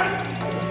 Yeah.